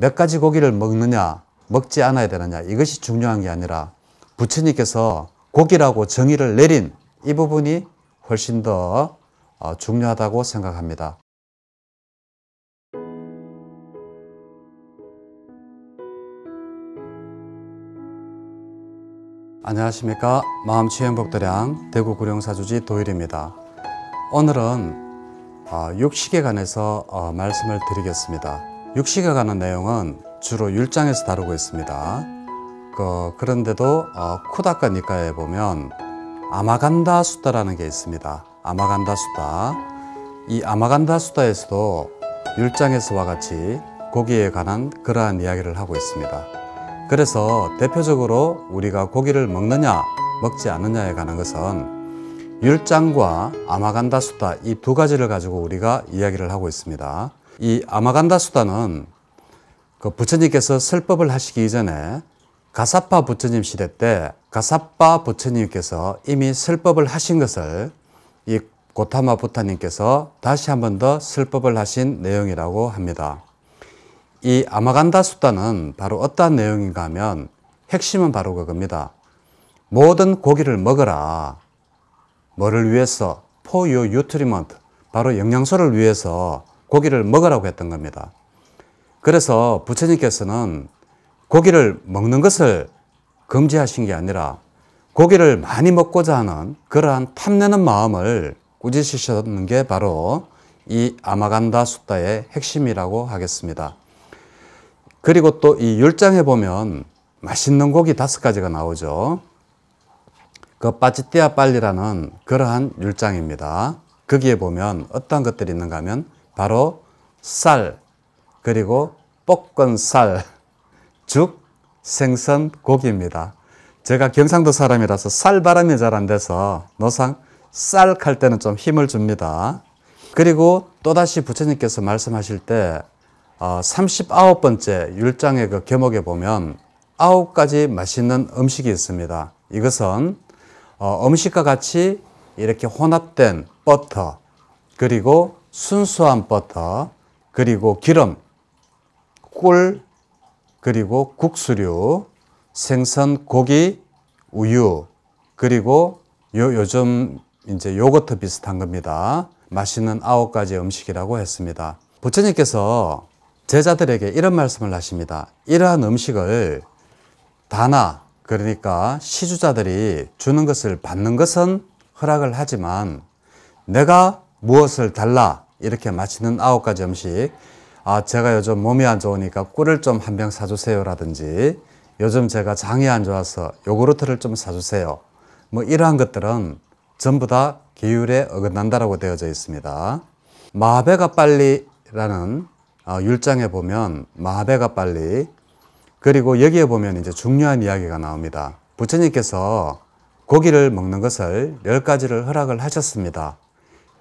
몇 가지 고기를 먹느냐, 먹지 않아야 되느냐, 이것이 중요한 게 아니라 부처님께서 고기라고 정의를 내린 이 부분이 훨씬 더 어, 중요하다고 생각합니다. 안녕하십니까? 마음치행복도량 대구 구룡사주지 도일입니다. 오늘은 어, 육식에 관해서 어, 말씀을 드리겠습니다 육식에 관한 내용은 주로 율장에서 다루고 있습니다. 그, 그런데도 어, 쿠다카 니카에 보면 아마간다 수다라는 게 있습니다. 아마간다 수다. 이 아마간다 수다에서도 율장에서와 같이 고기에 관한 그러한 이야기를 하고 있습니다. 그래서 대표적으로 우리가 고기를 먹느냐 먹지 않느냐에 관한 것은 율장과 아마간다 수다 이 두 가지를 가지고 우리가 이야기를 하고 있습니다. 이 아마간다 수다는 그 부처님께서 설법을 하시기 이전에 가사파 부처님 시대 때 가사파 부처님께서 이미 설법을 하신 것을 이 고타마 부타님께서 다시 한 번 더 설법을 하신 내용이라고 합니다. 이 아마간다 수다는 바로 어떠한 내용인가 하면 핵심은 바로 그겁니다. 모든 고기를 먹어라. 뭐를 위해서? Your nutriment. 바로 영양소를 위해서 고기를 먹으라고 했던 겁니다. 그래서 부처님께서는 고기를 먹는 것을 금지하신 게 아니라 고기를 많이 먹고자 하는 그러한 탐내는 마음을 꾸짖으셨는 게 바로 이 아마간다 수다의 핵심이라고 하겠습니다. 그리고 또 이 율장에 보면 맛있는 고기 다섯 가지가 나오죠. 그 빠찌띠아 빨리라는 그러한 율장입니다. 거기에 보면 어떤 것들이 있는가 하면 바로 쌀, 그리고 볶은 쌀, 죽, 생선, 고기입니다. 제가 경상도 사람이라서 쌀 바람이 잘 안 돼서 노상 쌀 칼 때는 좀 힘을 줍니다. 그리고 또다시 부처님께서 말씀하실 때 39번째 어, 율장의 그 계목에 보면 아홉 가지 맛있는 음식이 있습니다. 이것은 어, 음식과 같이 이렇게 혼합된 버터, 그리고 순수한 버터, 그리고 기름, 꿀, 그리고 국수류, 생선, 고기, 우유, 그리고 요, 요즘 이제 요거트 비슷한 겁니다. 맛있는 아홉 가지 음식이라고 했습니다. 부처님께서 제자들에게 이런 말씀을 하십니다. 이러한 음식을 다나 그러니까 시주자들이 주는 것을 받는 것은 허락을 하지만 내가 무엇을 달라 이렇게 마치는 아홉 가지 음식 아 제가 요즘 몸이 안 좋으니까 꿀을 좀 한 병 사주세요라든지 요즘 제가 장이 안 좋아서 요구르트를 좀 사주세요 뭐 이러한 것들은 전부 다 계율에 어긋난다라고 되어져 있습니다 마베가 빨리라는 어, 율장에 보면 마하베가 빨리 그리고 여기에 보면 이제 중요한 이야기가 나옵니다. 부처님께서 고기를 먹는 것을 열 가지를 허락을 하셨습니다.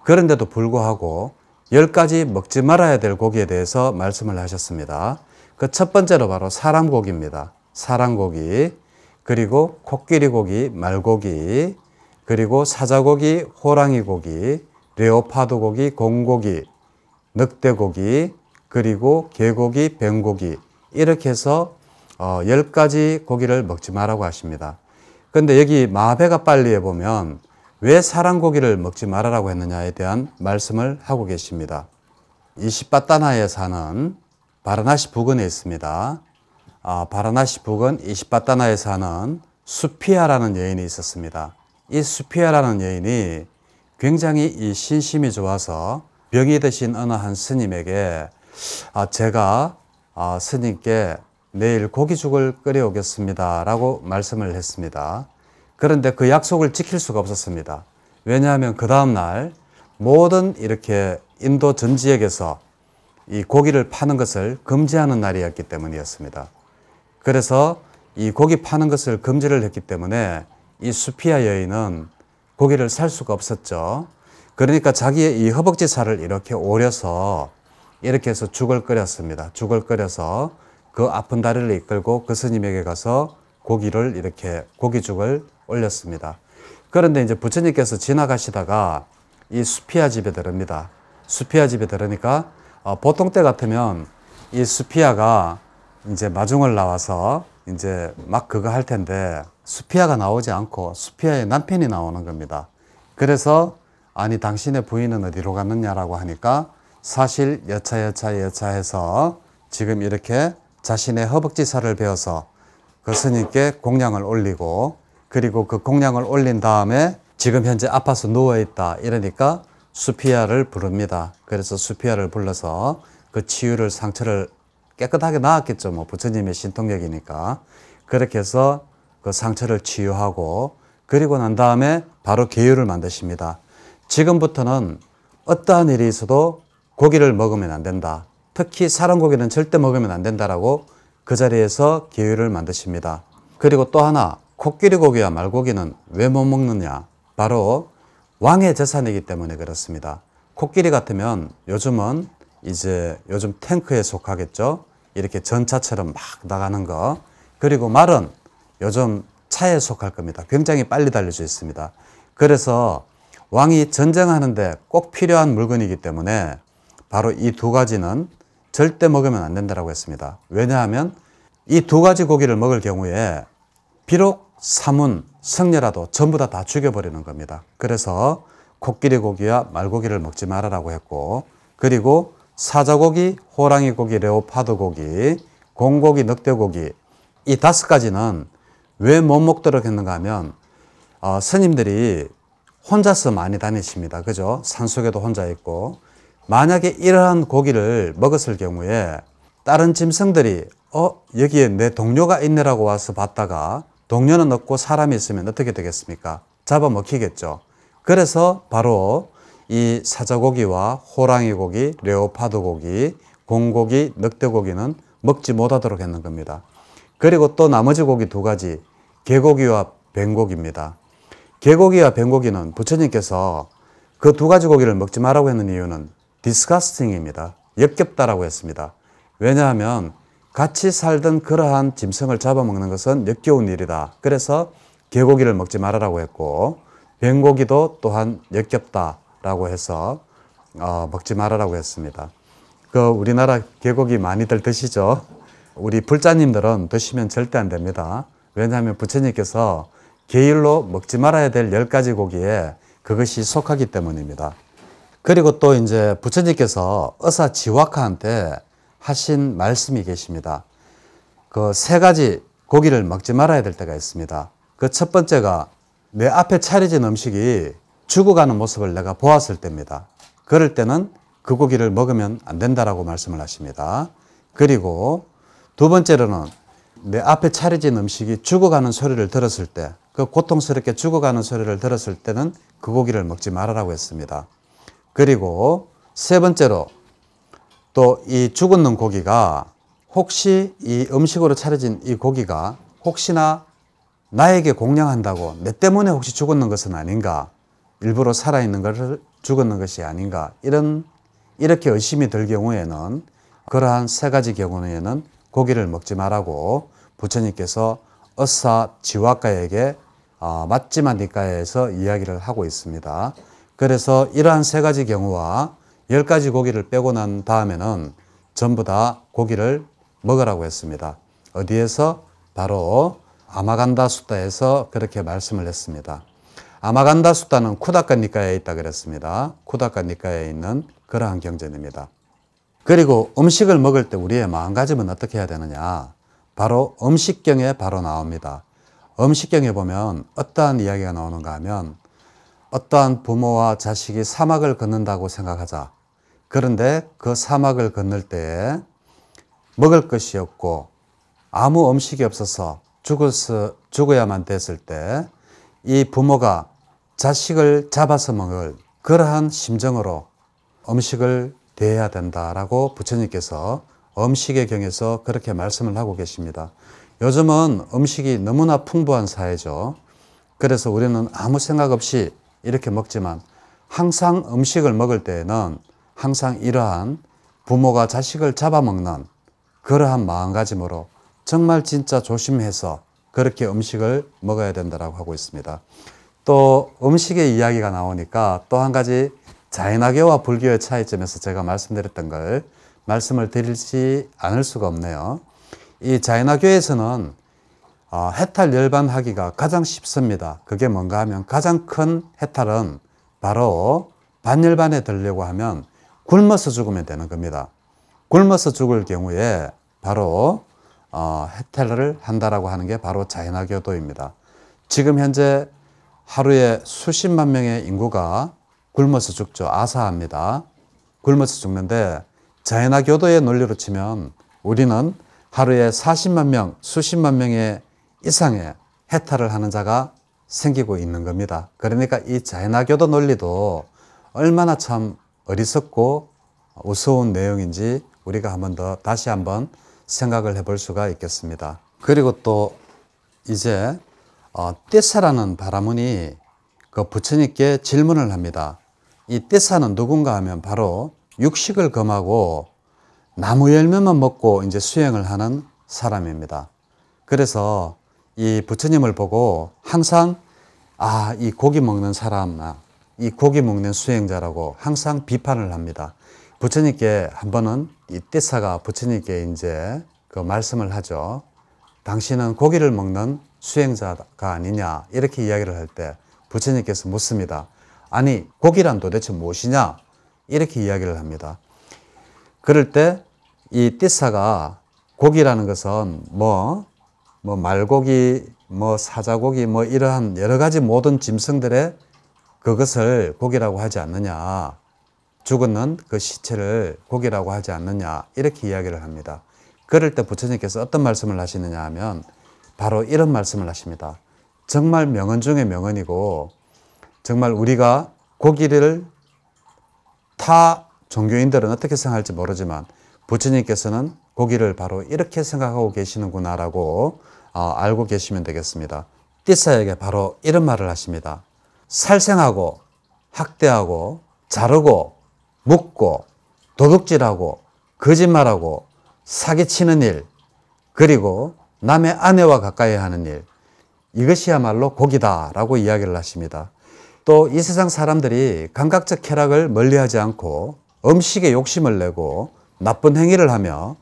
그런데도 불구하고 열 가지 먹지 말아야 될 고기에 대해서 말씀을 하셨습니다. 그 첫 번째로 바로 사람 고기입니다. 사람 고기, 그리고 코끼리 고기, 말고기, 그리고 사자고기, 호랑이 고기, 레오파드 고기, 공고기, 늑대 고기, 그리고 개고기, 뱀고기 이렇게 해서 어, 10가지 고기를 먹지 말라고 하십니다. 근데 여기 마베가 빨리에 보면 왜 사람 고기를 먹지 말아라고 했느냐에 대한 말씀을 하고 계십니다. 이시바타나에 사는 바라나시 부근에 있습니다. 아, 바라나시 부근 이시바타나에 사는 수피아라는 여인이 있었습니다. 이 수피아라는 여인이 굉장히 이 신심이 좋아서 병이 드신 어느 한 스님에게 아, 제가 아, 스님께 내일 고기죽을 끓여오겠습니다. 라고 말씀을 했습니다. 그런데 그 약속을 지킬 수가 없었습니다. 왜냐하면 그 다음날 모든 이렇게 인도 전 지역에서 이 고기를 파는 것을 금지하는 날이었기 때문이었습니다. 그래서 이 고기 파는 것을 금지를 했기 때문에 이 수피아 여인은 고기를 살 수가 없었죠. 그러니까 자기의 이 허벅지 살을 이렇게 오려서 이렇게 해서 죽을 끓였습니다. 죽을 끓여서 그 아픈 다리를 이끌고 그 스님에게 가서 고기를 이렇게 고기죽을 올렸습니다. 그런데 이제 부처님께서 지나가시다가 이 수피아 집에 들읍니다. 수피아 집에 들으니까 어, 보통 때 같으면 이 수피아가 이제 마중을 나와서 이제 막 그거 할 텐데 수피아가 나오지 않고 수피아의 남편이 나오는 겁니다. 그래서 아니 당신의 부인은 어디로 갔느냐라고 하니까 사실 여차 여차 여차해서 지금 이렇게 자신의 허벅지살을 베어서 그 스님께 공양을 올리고 그리고 그 공양을 올린 다음에 지금 현재 아파서 누워 있다 이러니까 수피아를 부릅니다. 그래서 수피아를 불러서 그 치유를 상처를 깨끗하게 나았겠죠. 뭐 부처님의 신통력이니까 그렇게 해서 그 상처를 치유하고 그리고 난 다음에 바로 계율을 만드십니다. 지금부터는 어떠한 일이 있어도 고기를 먹으면 안 된다. 특히 사람 고기는 절대 먹으면 안 된다라고 그 자리에서 계율을 만드십니다. 그리고 또 하나 코끼리 고기와 말고기는 왜 못 먹느냐? 바로 왕의 재산이기 때문에 그렇습니다. 코끼리 같으면 요즘은 이제 요즘 탱크에 속하겠죠. 이렇게 전차처럼 막 나가는 거. 그리고 말은 요즘 차에 속할 겁니다. 굉장히 빨리 달릴 수 있습니다. 그래서 왕이 전쟁하는데 꼭 필요한 물건이기 때문에 바로 이 두 가지는 절대 먹으면 안 된다고 했습니다. 왜냐하면 이 두 가지 고기를 먹을 경우에 비록 사문, 성녀라도 전부 다 다 죽여버리는 겁니다. 그래서 코끼리 고기와 말고기를 먹지 말아라고 했고 그리고 사자고기, 호랑이 고기, 레오파드 고기, 공고기, 늑대고기 이 다섯 가지는 왜 못 먹도록 했는가 하면 어, 스님들이 혼자서 많이 다니십니다. 그죠? 산속에도 혼자 있고 만약에 이러한 고기를 먹었을 경우에 다른 짐승들이 어 여기에 내 동료가 있네라고 와서 봤다가 동료는 없고 사람이 있으면 어떻게 되겠습니까? 잡아먹히겠죠. 그래서 바로 이 사자고기와 호랑이 고기, 레오파드 고기, 공고기, 늑대고기는 먹지 못하도록 했는 겁니다. 그리고 또 나머지 고기 두 가지, 개고기와 뱀고기입니다. 개고기와 뱀고기는 부처님께서 그 두 가지 고기를 먹지 말라고 했는 이유는 디스카스팅입니다. 역겹다라고 했습니다. 왜냐하면 같이 살던 그러한 짐승을 잡아먹는 것은 역겨운 일이다. 그래서 개고기를 먹지 말아라고 했고 뱀고기도 또한 역겹다라고 해서 어, 먹지 말아라고 했습니다. 그 우리나라 개고기 많이들 드시죠? 우리 불자님들은 드시면 절대 안 됩니다. 왜냐하면 부처님께서 개일로 먹지 말아야 될 열 가지 고기에 그것이 속하기 때문입니다. 그리고 또 이제 부처님께서 의사 지와카한테 하신 말씀이 계십니다. 그 세 가지 고기를 먹지 말아야 될 때가 있습니다. 그 첫 번째가 내 앞에 차려진 음식이 죽어가는 모습을 내가 보았을 때입니다. 그럴 때는 그 고기를 먹으면 안 된다라고 말씀을 하십니다. 그리고 두 번째로는 내 앞에 차려진 음식이 죽어가는 소리를 들었을 때, 그 고통스럽게 죽어가는 소리를 들었을 때는 그 고기를 먹지 말아라고 했습니다. 그리고 세 번째로 또 이 죽었는 고기가 혹시 이 음식으로 차려진 이 고기가 혹시나 나에게 공양한다고 내 때문에 혹시 죽었는 것은 아닌가 일부러 살아있는 것을 죽었는 것이 아닌가 이런 이렇게 의심이 들 경우에는 그러한 세 가지 경우에는 고기를 먹지 말라고 부처님께서 어사 지와가에게 어, 맞지마 니까에서 이야기를 하고 있습니다. 그래서 이러한 세 가지 경우와 열 가지 고기를 빼고 난 다음에는 전부 다 고기를 먹으라고 했습니다. 어디에서? 바로 아마간다 수다에서 그렇게 말씀을 했습니다. 아마간다 수다는 쿠다카 니카에 있다 그랬습니다. 쿠다카 니카에 있는 그러한 경전입니다. 그리고 음식을 먹을 때 우리의 마음가짐은 어떻게 해야 되느냐? 바로 음식경에 바로 나옵니다. 음식경에 보면 어떠한 이야기가 나오는가 하면 어떠한 부모와 자식이 사막을 걷는다고 생각하자. 그런데 그 사막을 건널 때에 먹을 것이 없고 아무 음식이 없어서 죽어서, 죽어야만 됐을 때 이 부모가 자식을 잡아서 먹을 그러한 심정으로 음식을 대해야 된다라고 부처님께서 음식의 경에서 그렇게 말씀을 하고 계십니다. 요즘은 음식이 너무나 풍부한 사회죠. 그래서 우리는 아무 생각 없이 이렇게 먹지만 항상 음식을 먹을 때에는 항상 이러한 부모가 자식을 잡아먹는 그러한 마음가짐으로 정말 진짜 조심해서 그렇게 음식을 먹어야 된다고 하고 있습니다. 또 음식의 이야기가 나오니까 또 한 가지 자연학교와 불교의 차이점에서 제가 말씀드렸던 걸 말씀을 드리지 않을 수가 없네요. 이 자이나교에서는 어, 해탈 열반하기가 가장 쉽습니다. 그게 뭔가 하면 가장 큰 해탈은 바로 반열반에 들려고 하면 굶어서 죽으면 되는 겁니다. 굶어서 죽을 경우에 바로 어, 해탈을 한다라고 하는 게 바로 자이나교도입니다. 지금 현재 하루에 수십만 명의 인구가 굶어서 죽죠. 아사합니다. 굶어서 죽는데 자이나 교도의 논리로 치면 우리는 하루에 40만 명, 수십만 명의 이상의 해탈을 하는 자가 생기고 있는 겁니다. 그러니까 이 자이나 교도 논리도 얼마나 참 어리석고 우스운 내용인지 우리가 한번 더 다시 한번 생각을 해볼 수가 있겠습니다. 그리고 또 이제 어, 띠사라는 바라문이 그 부처님께 질문을 합니다. 이 띠사는 누군가 하면 바로 육식을 금하고 나무 열매만 먹고 이제 수행을 하는 사람입니다. 그래서 이 부처님을 보고 항상 아, 이 고기 먹는 사람, 아, 이 고기 먹는 수행자라고 항상 비판을 합니다. 부처님께 한 번은 이 띠사가 부처님께 이제 그 말씀을 하죠. 당신은 고기를 먹는 수행자가 아니냐 이렇게 이야기를 할 때 부처님께서 묻습니다. 아니 고기란 도대체 무엇이냐 이렇게 이야기를 합니다. 그럴 때 이 띠사가 고기라는 것은 뭐, 뭐 말고기, 뭐 사자고기, 뭐 이러한 여러 가지 모든 짐승들의 그것을 고기라고 하지 않느냐. 죽었는 그 시체를 고기라고 하지 않느냐. 이렇게 이야기를 합니다. 그럴 때 부처님께서 어떤 말씀을 하시느냐 하면 바로 이런 말씀을 하십니다. 정말 명언 중에 명언이고 정말 우리가 고기를 타 종교인들은 어떻게 생각할지 모르지만 부처님께서는 고기를 바로 이렇게 생각하고 계시는구나라고 어, 알고 계시면 되겠습니다. 띠사에게 바로 이런 말을 하십니다. 살생하고 학대하고 자르고 묻고 도둑질하고 거짓말하고 사기치는 일 그리고 남의 아내와 가까이 하는 일 이것이야말로 고기다라고 이야기를 하십니다. 또 이 세상 사람들이 감각적 쾌락을 멀리하지 않고 음식에 욕심을 내고 나쁜 행위를 하며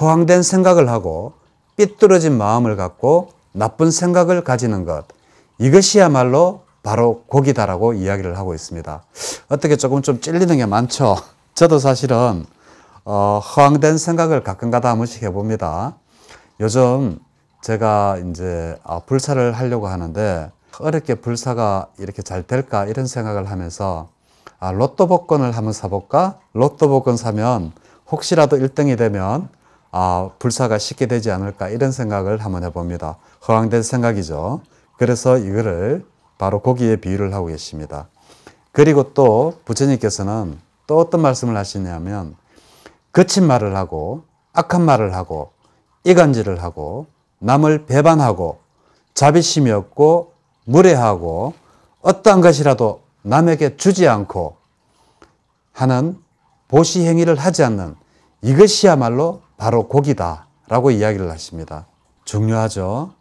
허황된 생각을 하고 삐뚤어진 마음을 갖고 나쁜 생각을 가지는 것 이것이야말로 바로 고기다라고 이야기를 하고 있습니다. 어떻게 조금 좀 찔리는 게 많죠. 저도 사실은 어, 허황된 생각을 가끔가다 한 번씩 해봅니다. 요즘 제가 이제 아, 불사를 하려고 하는데 어렵게 불사가 이렇게 잘 될까 이런 생각을 하면서 아, 로또 복권을 한번 사볼까? 로또 복권 사면 혹시라도 1등이 되면 아, 불사가 쉽게 되지 않을까 이런 생각을 한번 해봅니다. 허황된 생각이죠. 그래서 이거를 바로 거기에 비유를 하고 계십니다. 그리고 또 부처님께서는 또 어떤 말씀을 하시냐면 거친 말을 하고 악한 말을 하고 이간질을 하고 남을 배반하고 자비심이 없고 무례하고 어떠한 것이라도 남에게 주지 않고 하는 보시 행위를 하지 않는 이것이야말로 바로 고기다라고 이야기를 하십니다. 중요하죠.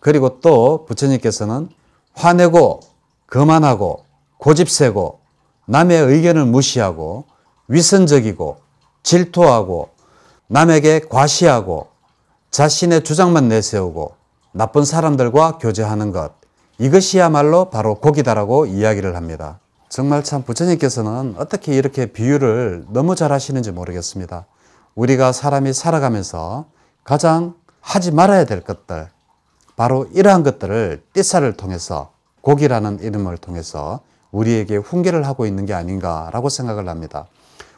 그리고 또 부처님께서는 화내고 거만하고 고집세고 남의 의견을 무시하고 위선적이고 질투하고 남에게 과시하고 자신의 주장만 내세우고 나쁜 사람들과 교제하는 것 이것이야말로 바로 고기다라고 이야기를 합니다. 정말 참 부처님께서는 어떻게 이렇게 비유를 너무 잘 하시는지 모르겠습니다. 우리가 사람이 살아가면서 가장 하지 말아야 될 것들, 바로 이러한 것들을 띠사를 통해서 고기라는 이름을 통해서 우리에게 훈계를 하고 있는 게 아닌가라고 생각을 합니다.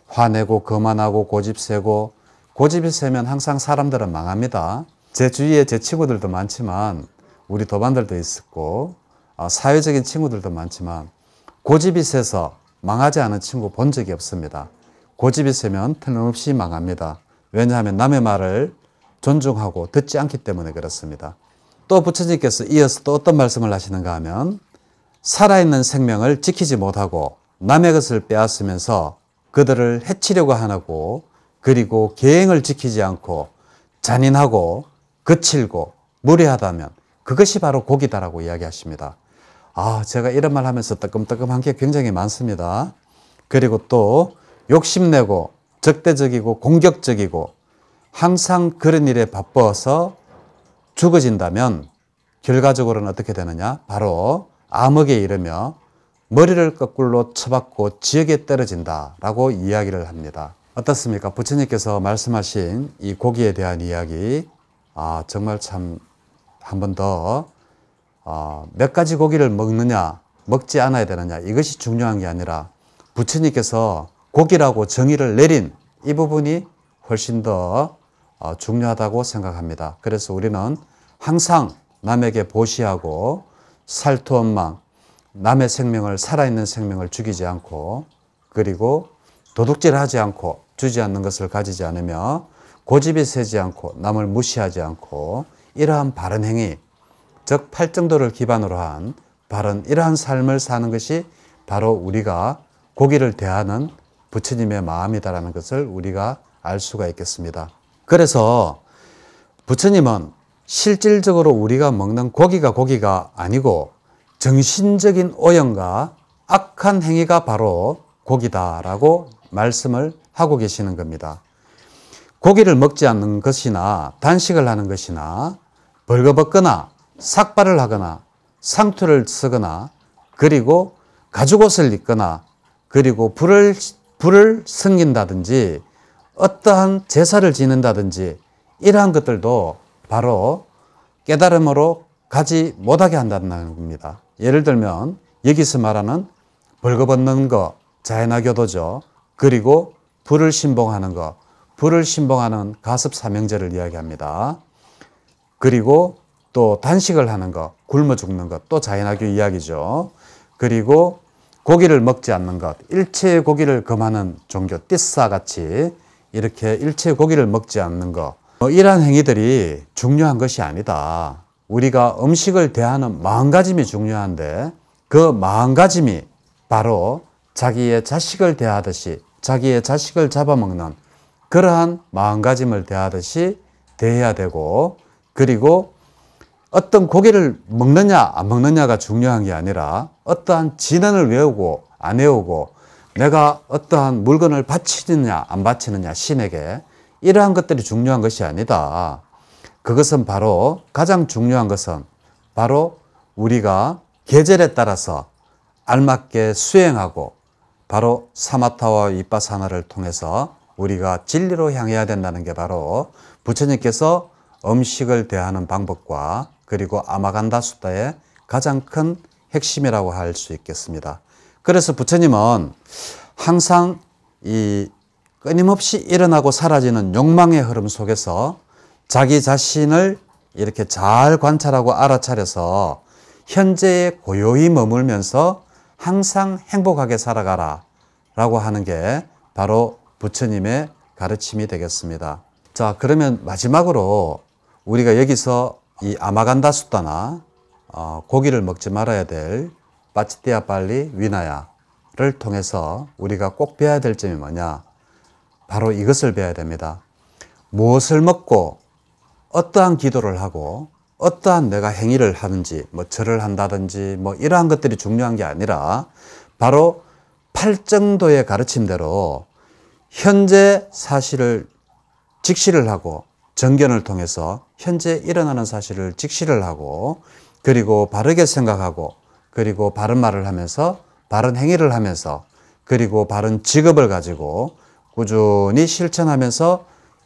화내고 거만하고 고집 세고 고집이 세면 항상 사람들은 망합니다. 제 주위에 제 친구들도 많지만 우리 도반들도 있었고 어, 사회적인 친구들도 많지만 고집이 세서 망하지 않은 친구 본 적이 없습니다. 고집이 세면 틀림없이 망합니다. 왜냐하면 남의 말을 존중하고 듣지 않기 때문에 그렇습니다. 또 부처님께서 이어서 또 어떤 말씀을 하시는가 하면 살아있는 생명을 지키지 못하고 남의 것을 빼앗으면서 그들을 해치려고 하고 그리고 계행을 지키지 않고 잔인하고 거칠고 무례하다면 그것이 바로 고기다라고 이야기하십니다. 아, 제가 이런 말 하면서 뜨끔뜨끔한 게 굉장히 많습니다. 그리고 또 욕심내고 적대적이고 공격적이고 항상 그런 일에 바빠서 죽어진다면 결과적으로는 어떻게 되느냐? 바로 암흑에 이르며 머리를 거꾸로 쳐박고 지역에 떨어진다라고 이야기를 합니다. 어떻습니까? 부처님께서 말씀하신 이 고기에 대한 이야기, 아, 정말 참 한 번 더, 어, 몇 가지 고기를 먹느냐, 먹지 않아야 되느냐, 이것이 중요한 게 아니라 부처님께서 고기라고 정의를 내린 이 부분이 훨씬 더 어, 중요하다고 생각합니다. 그래서 우리는 항상 남에게 보시하고 살토원망, 남의 생명을, 살아있는 생명을 죽이지 않고 그리고 도둑질 하지 않고 주지 않는 것을 가지지 않으며 고집이 세지 않고 남을 무시하지 않고 이러한 바른 행위, 즉 팔정도를 기반으로 한 바른 이러한 삶을 사는 것이 바로 우리가 고기를 대하는 부처님의 마음이다라는 것을 우리가 알 수가 있겠습니다. 그래서 부처님은 실질적으로 우리가 먹는 고기가 고기가 아니고 정신적인 오염과 악한 행위가 바로 고기다라고 말씀을 하고 계시는 겁니다. 고기를 먹지 않는 것이나 단식을 하는 것이나 벌거벗거나 삭발을 하거나 상투를 쓰거나 그리고 가죽옷을 입거나 그리고 불을 불을 섬긴다든지 어떠한 제사를 지는다든지 이러한 것들도 바로 깨달음으로 가지 못하게 한다는 겁니다. 예를 들면 여기서 말하는 벌거벗는 거 자연화교도죠. 그리고 불을 신봉하는 것, 불을 신봉하는 가습 사명제를 이야기합니다. 그리고 또 단식을 하는 것, 굶어 죽는 것, 또 자연화교 이야기죠. 그리고 고기를 먹지 않는 것, 일체의 고기를 금하는 종교, 띠싸 같이 이렇게 일체의 고기를 먹지 않는 것, 뭐 이러한 행위들이 중요한 것이 아니다. 우리가 음식을 대하는 마음가짐이 중요한데 그 마음가짐이 바로 자기의 자식을 대하듯이 자기의 자식을 잡아먹는 그러한 마음가짐을 대하듯이 대해야 되고 그리고 어떤 고기를 먹느냐 안 먹느냐가 중요한 게 아니라 어떠한 진언을 외우고 안 외우고 내가 어떠한 물건을 바치느냐 안 바치느냐 신에게 이러한 것들이 중요한 것이 아니다. 그것은 바로 가장 중요한 것은 바로 우리가 계절에 따라서 알맞게 수행하고 바로 사마타와 이빠사나를 통해서 우리가 진리로 향해야 된다는 게 바로 부처님께서 음식을 대하는 방법과 그리고 아마간다 수다의 가장 큰 핵심이라고 할 수 있겠습니다. 그래서 부처님은 항상 이 끊임없이 일어나고 사라지는 욕망의 흐름 속에서 자기 자신을 이렇게 잘 관찰하고 알아차려서 현재에 고요히 머물면서 항상 행복하게 살아가라 라고 하는 게 바로 부처님의 가르침이 되겠습니다. 자, 그러면 마지막으로 우리가 여기서 이 아마간다 수다나 어, 고기를 먹지 말아야 될 빠치띠아 빨리 위나야를 통해서 우리가 꼭 배워야 될 점이 뭐냐? 바로 이것을 배워야 됩니다. 무엇을 먹고 어떠한 기도를 하고 어떠한 내가 행위를 하든지 뭐 절을 한다든지 뭐 이러한 것들이 중요한 게 아니라 바로 팔정도의 가르침대로 현재 사실을 직시를 하고 정견을 통해서 현재 일어나는 사실을 직시를 하고 그리고 바르게 생각하고 그리고 바른 말을 하면서 바른 행위를 하면서 그리고 바른 직업을 가지고 꾸준히 실천하면서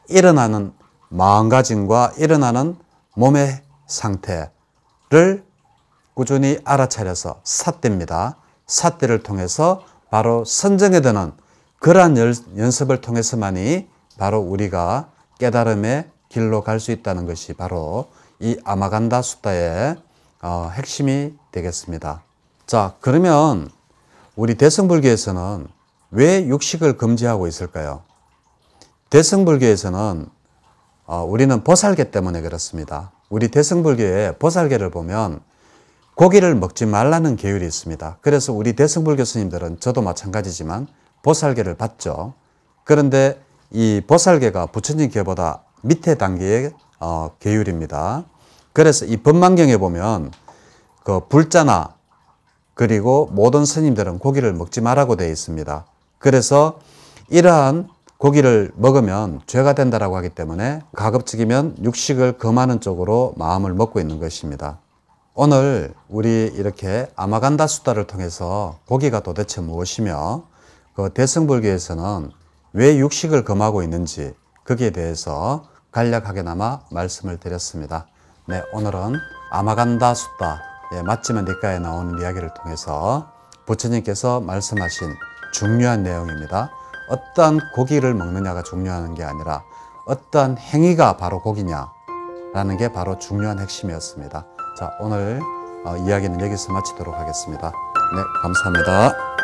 일어나는 마음가짐과 일어나는 몸의 상태를 꾸준히 알아차려서 삿대입니다. 삿대를 통해서 바로 선정에 드는 그러한 연습을 통해서만이 바로 우리가 깨달음의 길로 갈 수 있다는 것이 바로 이 아마간다 수다의 어, 핵심이 되겠습니다. 자, 그러면 우리 대승불교에서는 왜 육식을 금지하고 있을까요? 대승불교에서는 어, 우리는 보살계 때문에 그렇습니다. 우리 대승불교의 보살계를 보면 고기를 먹지 말라는 계율이 있습니다. 그래서 우리 대승불교 스님들은 저도 마찬가지지만 보살계를 받죠. 그런데 이 보살계가 부처님계보다 밑에 단계의 어, 계율입니다. 그래서 이 법망경에 보면 그 불자나 그리고 모든 스님들은 고기를 먹지 말라고 되어 있습니다. 그래서 이러한 고기를 먹으면 죄가 된다라고 하기 때문에 가급적이면 육식을 금하는 쪽으로 마음을 먹고 있는 것입니다. 오늘 우리 이렇게 아마간다 수다를 통해서 고기가 도대체 무엇이며 그 대승불교에서는 왜 육식을 금하고 있는지 거기에 대해서 간략하게나마 말씀을 드렸습니다. 네, 오늘은 아마간다 수다, 예, 맛집은 니까에 나오는 이야기를 통해서 부처님께서 말씀하신 중요한 내용입니다. 어떠한 고기를 먹느냐가 중요한 게 아니라 어떠한 행위가 바로 고기냐라는 게 바로 중요한 핵심이었습니다. 자, 오늘 어, 이야기는 여기서 마치도록 하겠습니다. 네, 감사합니다.